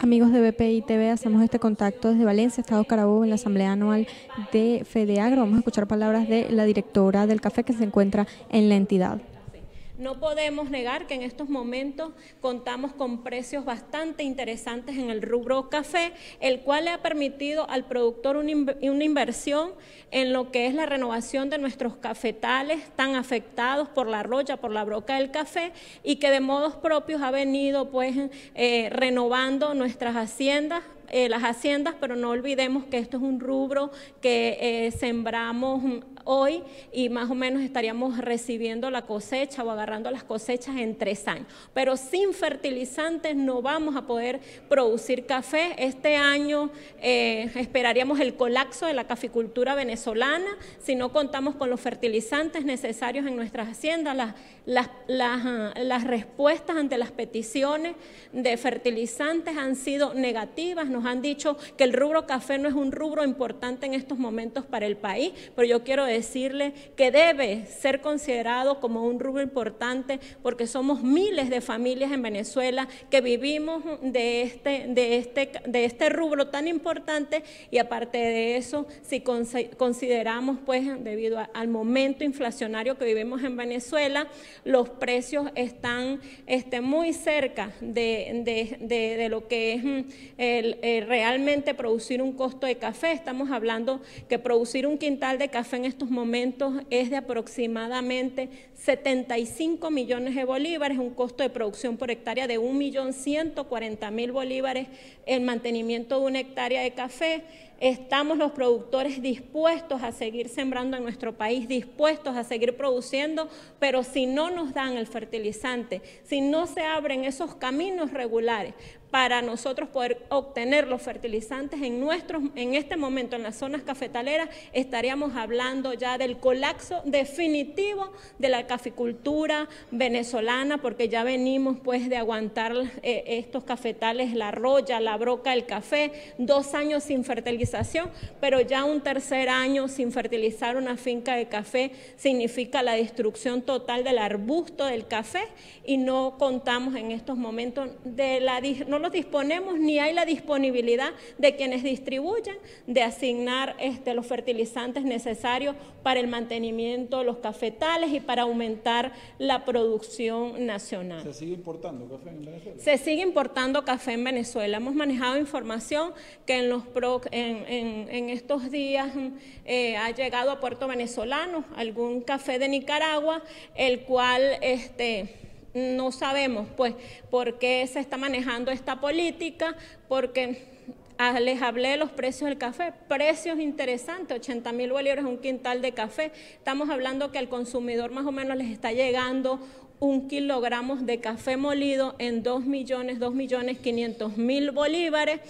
Amigos de BPI TV, hacemos este contacto desde Valencia, Estado Carabobo, en la Asamblea Anual de FEDEAGRO. Vamos a escuchar palabras de la directora del café que se encuentra en la entidad. No podemos negar que en estos momentos contamos con precios bastante interesantes en el rubro café, el cual le ha permitido al productor una inversión en lo que es la renovación de nuestros cafetales tan afectados por la roya, por la broca del café y que de modos propios ha venido pues eh, renovando nuestras haciendas eh, las haciendas, pero no olvidemos que esto es un rubro que eh, sembramos hoy y más o menos estaríamos recibiendo la cosecha o agarrando las cosechas en tres años. Pero sin fertilizantes no vamos a poder producir café. Este año eh, esperaríamos el colapso de la caficultura venezolana si no contamos con los fertilizantes necesarios en nuestras haciendas. Las, las, las, respuestas ante las peticiones de fertilizantes han sido negativas. Nos han dicho que el rubro café no es un rubro importante en estos momentos para el país, pero yo quiero decirle que debe ser considerado como un rubro importante porque somos miles de familias en Venezuela que vivimos de este, de este, de este rubro tan importante y aparte de eso, si consideramos pues debido al momento inflacionario que vivimos en Venezuela, los precios están este, muy cerca de, de, lo que es el, realmente producir un costo de café. Estamos hablando que producir un quintal de café en estos momentos es de aproximadamente 75 millones de bolívares, un costo de producción por hectárea de 1.140.000 bolívares, el mantenimiento de una hectárea de café estamos los productores dispuestos a seguir sembrando en nuestro país, dispuestos a seguir produciendo, pero si no nos dan el fertilizante, si no se abren esos caminos regulares para nosotros poder obtener los fertilizantes en, nuestros, en este momento en las zonas cafetaleras, estaríamos hablando ya del colapso definitivo de la caficultura venezolana, porque ya venimos pues de aguantar eh, estos cafetales, la roya, la broca, el café, dos años sin fertilización, pero ya un tercer año sin fertilizar una finca de café significa la destrucción total del arbusto del café y no contamos en estos momentos de la no disponemos ni hay la disponibilidad de quienes distribuyen de asignar este, los fertilizantes necesarios para el mantenimiento de los cafetales y para aumentar la producción nacional. ¿Se sigue importando café en Venezuela? Se sigue importando café en Venezuela. Hemos manejado información que en, los en, estos días eh, ha llegado a Puerto Venezolano algún café de Nicaragua, el cual... Este, no sabemos pues por qué se está manejando esta política, porque ah, les hablé de los precios del café, precios interesantes, 80 mil bolívares un quintal de café. Estamos hablando que al consumidor más o menos les está llegando un kilogramo de café molido en 2 millones, 2 millones 500 mil bolívares.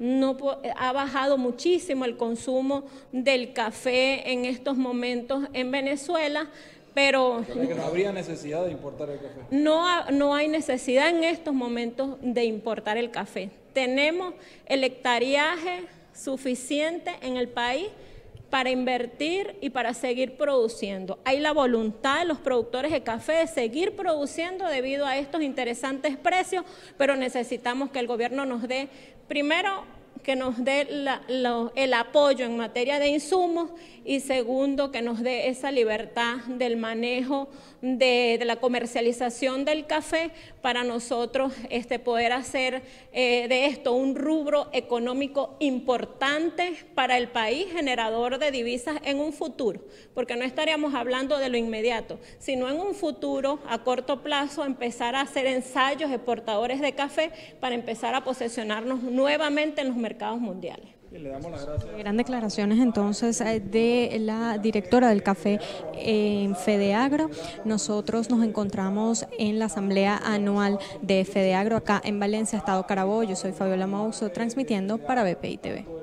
No, ha bajado muchísimo el consumo del café en estos momentos en Venezuela. Pero no habría necesidad de importar el café. No, no hay necesidad en estos momentos de importar el café. Tenemos el hectariaje suficiente en el país para invertir y para seguir produciendo. Hay la voluntad de los productores de café de seguir produciendo debido a estos interesantes precios, pero necesitamos que el gobierno nos dé primero que nos dé el apoyo en materia de insumos y segundo, que nos dé esa libertad del manejo de, la comercialización del café para nosotros este, poder hacer eh, de esto un rubro económico importante para el país, generador de divisas en un futuro, porque no estaríamos hablando de lo inmediato, sino en un futuro, a corto plazo, empezar a hacer ensayos exportadores de café para empezar a posesionarnos nuevamente en los mercados mundiales. le damos las gracias. Gran declaraciones entonces eh, de la directora del café en Fedeagro. Nosotros nos encontramos en la asamblea anual de Fedeagro acá en Valencia, Estado Carabobo. Yo soy Fabiola Mauso, transmitiendo para BPI TV.